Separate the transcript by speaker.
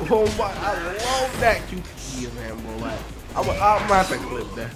Speaker 1: Oh my, I love that QTE, man, bro. Like, I'm, I'm gonna have to clip that.